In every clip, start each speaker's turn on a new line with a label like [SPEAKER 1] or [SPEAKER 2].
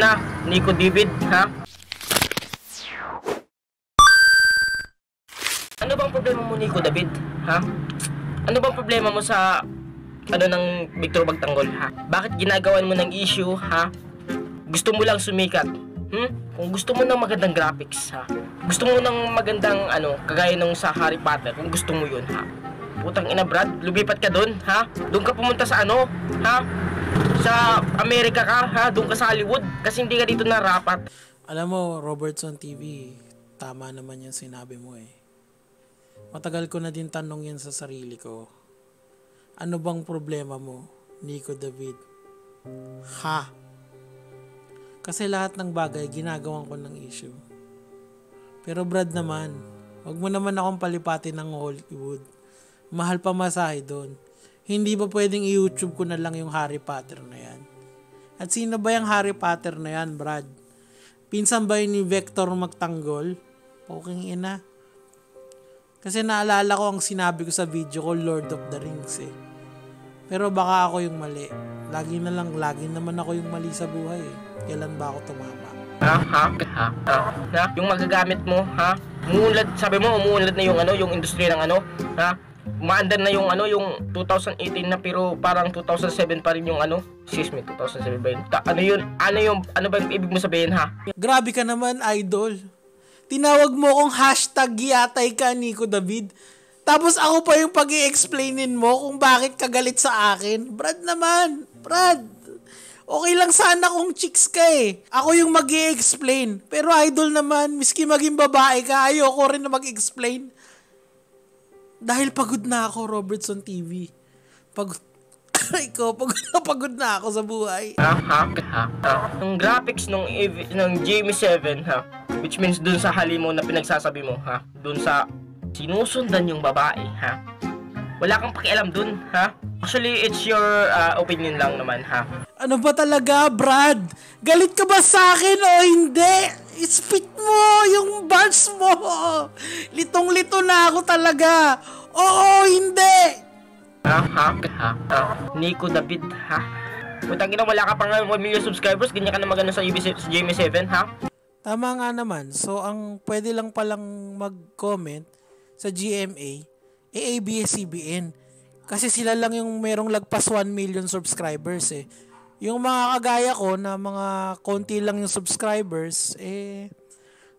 [SPEAKER 1] na, Nico David, ha? Ano bang problema mo, Nico David? Ha? Ano bang problema mo sa ano ng Victor Bagtanggol, ha? Bakit ginagawan mo ng issue, ha? Gusto mo lang sumikat. Hmm? Kung gusto mo ng magandang graphics, ha? Gusto mo ng magandang ano, kagaya nung sa Harry Potter, kung gusto mo 'yun, ha? Putang ina, Brad, lumipat ka doon, ha? Doon ka pumunta sa ano, ha? Sa Amerika ka, ha? Doon ka sa Hollywood kasi hindi ka dito narapat.
[SPEAKER 2] Alam mo, Robertson TV, tama naman yung sinabi mo eh. Matagal ko na din tanong yan sa sarili ko. Ano bang problema mo, Nico David? Ha? Kasi lahat ng bagay ginagawan ko ng issue. Pero Brad naman, wag mo naman akong palipatin ng Hollywood. Mahal pa masahe doon. Hindi ba pwedeng i-YouTube ko na lang yung Harry Potter na yan? At sino ba yung Harry Potter na yan, Brad? Pinsan ba yun ni Vector Magtanggol? Poking ina. Kasi naalala ko ang sinabi ko sa video ko, Lord of the Rings eh. Pero baka ako yung mali. Lagi na lang, lagi naman ako yung mali sa buhay eh. Kailan ba ako tumama?
[SPEAKER 1] Ha? Ha? Ha? Ha? Yung magagamit mo, ha? Umuunlad, sabi mo, umuunlad na yung ano, yung industriya ng ano, ha? Umaandar na yung ano, yung 2018 na pero parang 2007 pa rin yung ano. Excuse me, 2007 ba yun? Ta- ano yun? Ano yung, ano ba yung ibig mo sabihin, ha?
[SPEAKER 2] Grabe ka naman, idol. Tinawag mo kong hashtag yatay ka, Nico David. Tapos ako pa yung pag explainin mo kung bakit ka galit sa akin. Brad naman, Brad. Okay lang sana kung chicks ka eh. Ako yung mag explain Pero idol naman, miski maging babae ka, ayoko rin na mag-explain. Dahil pagod na ako, Robertson TV. Pagod, ko, pagod na pagod na ako sa buhay.
[SPEAKER 1] Ha? Ha? Ha? ha? Yung graphics nung, EV ng Jamie 7, ha? Which means dun sa halimo na pinagsasabi mo, ha? Dun sa sinusundan yung babae, ha? Wala kang pakialam dun, ha? Actually, it's your uh, opinion lang naman, ha?
[SPEAKER 2] Ano ba talaga, Brad? Galit ka ba sa akin o hindi? Spit mo yung bars mo. Litong-lito na ako talaga. Oo, hindi.
[SPEAKER 1] Ha? Ha? Ha? ha? Nico David, ha? Putang ina, wala ka pa nga 1 million subscribers, ganyan ka na magano sa, sa Jamie 7, ha?
[SPEAKER 2] Tama nga naman. So, ang pwede lang palang mag-comment sa GMA, eh ABS-CBN. Kasi sila lang yung merong lagpas 1 million subscribers eh. Yung mga kagaya ko na mga konti lang yung subscribers, eh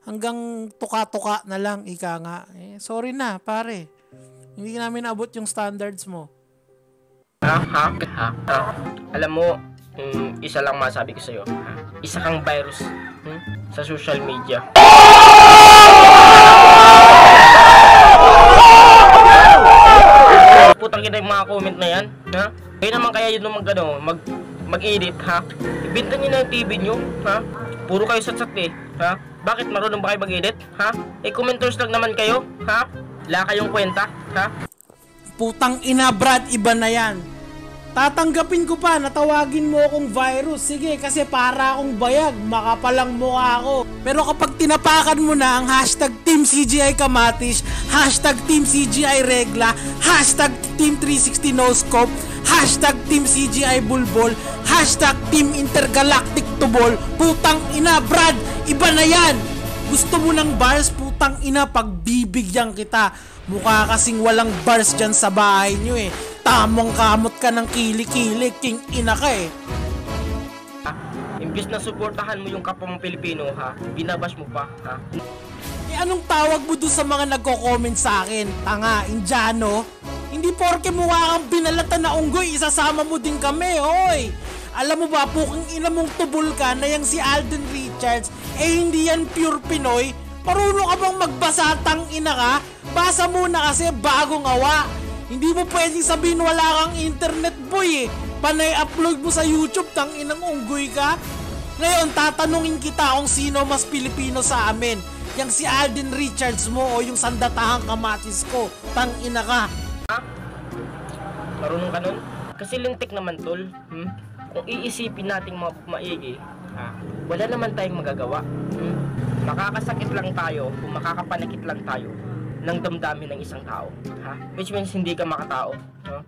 [SPEAKER 2] hanggang tuka-tuka na lang, ika nga. Eh, sorry na, pare. Hindi namin abot yung standards mo.
[SPEAKER 1] Ha? Ha? Ha? ha? Alam mo, um, isa lang masabi ko sa'yo. Ha? Isa kang virus. Hmm? sa social media. Putang ina yung mga comment na yan, ha? Kaya naman kaya yun mag, ano, mag, mag-edit, ha? Ibenta niyo na yung TV niyo, ha? Puro kayo satsat eh, ha? Bakit marunong ba kayo mag-edit, ha? Eh, commenters lang naman kayo, ha? Wala kayong kwenta, ha?
[SPEAKER 2] Putang ina, Brad, iba na yan. Tatanggapin ko pa, natawagin mo akong virus. Sige, kasi para akong bayag, makapalang mukha ako. Pero kapag tinapakan mo na ang hashtag Team CGI Kamatis, hashtag Team CGI Regla, hashtag Team 360 No Scope, hashtag Team CGI Bulbol, hashtag Team Intergalactic Tubol, putang ina, Brad, iba na yan. Gusto mo ng bars, putang ina, pagbibigyan kita. Mukha kasing walang bars dyan sa bahay nyo eh. Tamang kamot ka ng kili-kili, king ina ka eh.
[SPEAKER 1] Imbis na suportahan mo yung kapwa mong Pilipino ha, binabash mo pa ha.
[SPEAKER 2] Eh anong tawag mo doon sa mga nagko-comment sa akin? Tanga, Indiano? Hindi porke mukha kang binalatan na unggoy, isasama mo din kami, hoy! Alam mo ba, puking ina mong tubol ka na yung si Alden Richards, eh hindi yan pure Pinoy? Marunong ka bang magbasa tang ina ka? Basa muna kasi bagong awa. Hindi mo pwedeng sabihin wala kang internet boy eh. Panay upload mo sa YouTube tang inang unggoy ka. Ngayon, tatanungin kita kung sino mas Pilipino sa amin. Yang si Alden Richards mo o yung sandatahang kamatis ko. Tang ina ka.
[SPEAKER 1] Ha? Marunong ka nun? Kasi lintik naman tol. Hmm? Kung iisipin nating mga maigi, ha? wala naman tayong magagawa. Hmm? Makakasakit lang tayo kung makakapanakit lang tayo ng damdamin ng isang tao. Ha? Which means hindi ka makatao. Ha?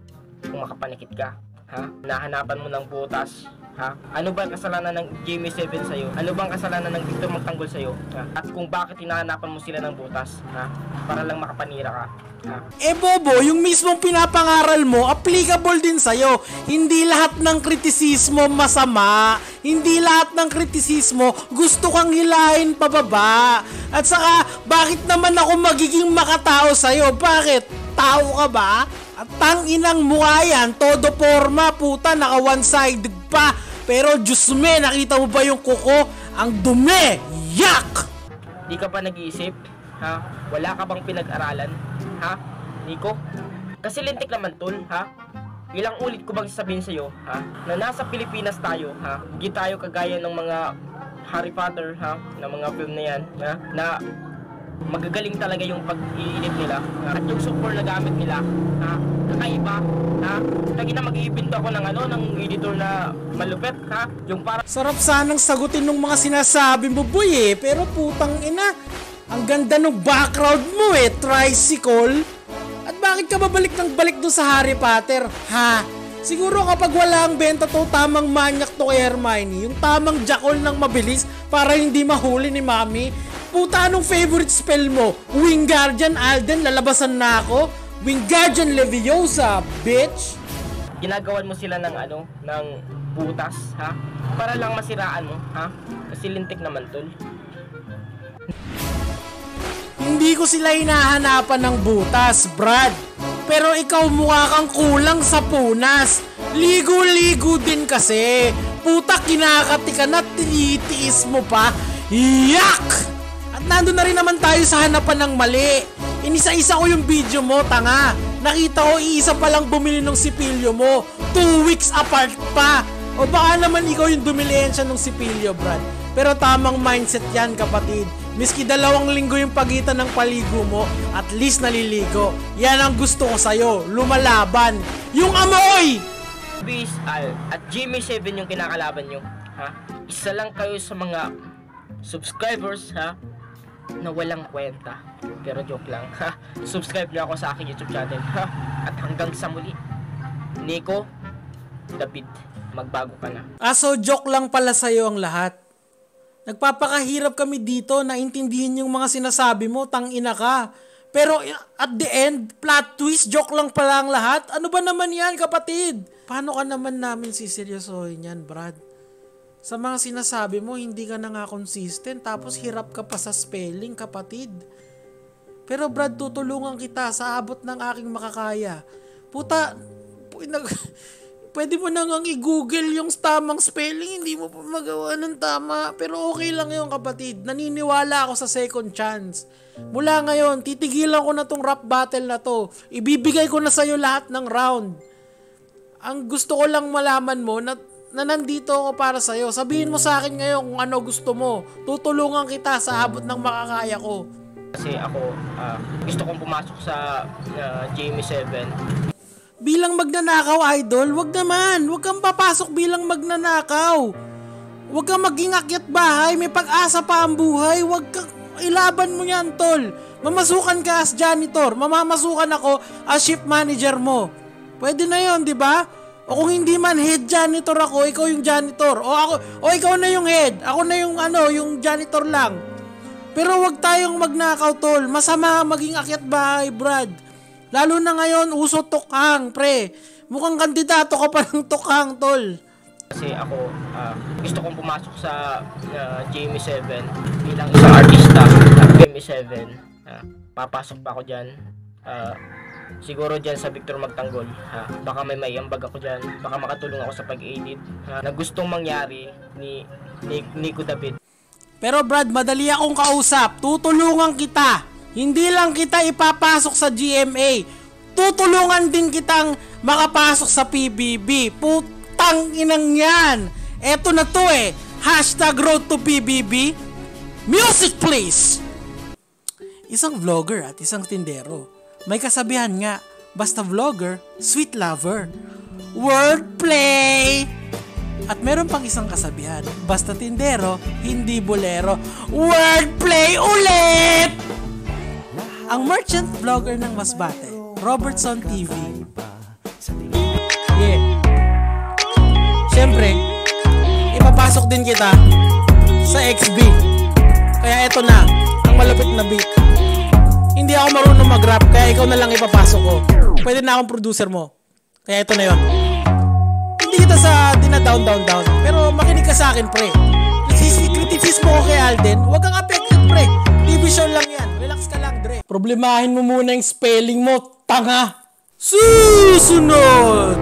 [SPEAKER 1] Kung makapanikit ka. Ha? Nahanapan mo ng butas. Ha? Ano ba ang kasalanan ng Jamie 7 sa'yo? Ano ba ang kasalanan ng Victor Magtanggol sa'yo? Ha? At kung bakit hinahanapan mo sila ng butas? Ha? Para lang makapanira ka? Ha?
[SPEAKER 2] Eh Bobo, yung mismong pinapangaral mo, applicable din sa'yo. Hindi lahat ng kritisismo masama. Hindi lahat ng kritisismo gusto kang hilahin pababa. At saka, bakit naman ako magiging makatao sa'yo? Bakit? Tao ka ba? At tang inang mukha yan, todo forma, puta, naka one-sided pa. Pero Diyos me, nakita mo ba yung kuko? Ang dumi! Yak!
[SPEAKER 1] Di ka pa nag-iisip? Ha? Wala ka bang pinag-aralan? Ha? Nico? Kasi lintik naman tol, ha? Ilang ulit ko bang sasabihin sa'yo, ha? Na nasa Pilipinas tayo, ha? Hindi tayo kagaya ng mga Harry Potter, ha? Na mga film na yan, ha? Na magagaling talaga yung pag-iinit nila ha? at yung super na gamit nila ha? kakaiba ha? lagi na mag-iibinto ako ng ano ng editor na malupet ha? yung para
[SPEAKER 2] Sarap sanang sagutin ng mga sinasabi mo, boy eh. Pero putang ina, ang ganda ng background mo eh, tricycle. At bakit ka babalik ng balik doon sa Harry Potter? Ha? Siguro kapag wala ang benta to, tamang manyak to kay Hermione. Yung tamang jackal ng mabilis para hindi mahuli ni Mami. Puta, anong favorite spell mo? Wingardium Alden, lalabasan na ako? Wingardium Leviosa, bitch!
[SPEAKER 1] ginagawan mo sila ng ano ng butas ha para lang masiraan mo ha kasi lintik naman tol
[SPEAKER 2] Hindi ko sila hinahanapan ng butas, Brad. Pero ikaw mukha kang kulang sa punas. Ligo-ligo din kasi. Puta kinakati ka na, tinitiis mo pa. Yak! Nandun na rin naman tayo sa hanapan ng mali. Inisa-isa ko yung video mo, tanga. Nakita ko iisa pa lang bumili ng sipilyo mo. Two weeks apart pa. O baka naman ikaw yung dumilensya ng sipilyo, Brad. Pero tamang mindset yan, kapatid. Miski dalawang linggo yung pagitan ng paligo mo, at least naliligo. Yan ang gusto ko sa'yo, lumalaban. Yung amoy!
[SPEAKER 1] Bis Al at Jimmy 7 yung kinakalaban nyo ha isa lang kayo sa mga subscribers ha na walang kwenta pero joke lang ha subscribe nyo ako sa aking youtube channel ha at hanggang sa muli Nico David magbago ka na
[SPEAKER 2] Ah, so joke lang pala sa'yo ang lahat. Nagpapakahirap kami dito na intindihin yung mga sinasabi mo, tang ina ka. Pero eh, at the end, plot twist, joke lang pala ang lahat. Ano ba naman yan, kapatid? Paano ka naman namin siseryosohin yan, Brad? Sa mga sinasabi mo, hindi ka na nga consistent, tapos hirap ka pa sa spelling, kapatid. Pero Brad, tutulungan kita sa abot ng aking makakaya. Puta, pu- nag, pwede mo na ngang i-google yung tamang spelling, hindi mo pa magawa ng tama. Pero okay lang yun kapatid, naniniwala ako sa second chance. Mula ngayon, titigilan ko na tong rap battle na to. Ibibigay ko na sa'yo lahat ng round. Ang gusto ko lang malaman mo na, na nandito ako para sa'yo. Sabihin mo sa akin ngayon kung ano gusto mo. Tutulungan kita sa abot ng makakaya ko.
[SPEAKER 1] kasi ako ah, gusto kong pumasok sa ah, Jamie 7
[SPEAKER 2] bilang magnanakaw idol, wag naman. Wag kang papasok bilang magnanakaw. Wag kang maging akyat bahay, may pag-asa pa ang buhay. Wag kang ilaban mo yan, tol. Mamasukan ka as janitor, mamamasukan ako as shift manager mo. Pwede na yon, di ba? O kung hindi man head janitor ako, ikaw yung janitor. O ako, o ikaw na yung head. Ako na yung ano, yung janitor lang. Pero wag tayong magnakaw, tol. Masama maging akyat bahay, Brad. Lalo na ngayon, uso tukhang, pre. Mukhang kandidato ka pa ng tukhang, tol.
[SPEAKER 1] kasi ako ah, gusto kong pumasok sa ah, Jamie 7 bilang isang artista at Jamie 7 ah, papasok pa ako dyan Ah, siguro dyan sa Victor Magtanggol ha, baka may maiambag ako dyan baka makatulong ako sa pag-edit ha, na gustong mangyari ni, ni Nico David
[SPEAKER 2] Pero Brad, madali akong kausap. Tutulungan kita. Hindi lang kita ipapasok sa GMA. Tutulungan din kitang makapasok sa PBB. Putang inang yan. Eto na to eh. Hashtag road to PBB. Music please! Isang vlogger at isang tindero. May kasabihan nga, basta vlogger, sweet lover. Wordplay! At meron pang isang kasabihan, basta tindero, hindi bolero. Wordplay ulit! Ang merchant vlogger ng Masbate, Robertson TV. Yeah. Siyempre, ipapasok din kita sa XB. Kaya eto na, ang malapit na beat. Hindi ako marunong mag-rap, kaya ikaw na lang ipapasok ko. Pwede na akong producer mo. Kaya ito na yon. Hindi kita sa dina-down, down, down. Pero makinig ka sa akin, pre. Criticism mo ko kay Alden, huwag kang affected, pre. Division lang yan. Relax ka lang, Dre. Problemahin mo muna yung spelling mo, tanga. Susunod!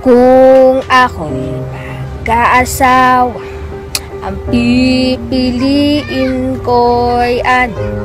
[SPEAKER 3] Kung ako'y mag-aasawa, ang pipiliin ko'y ano?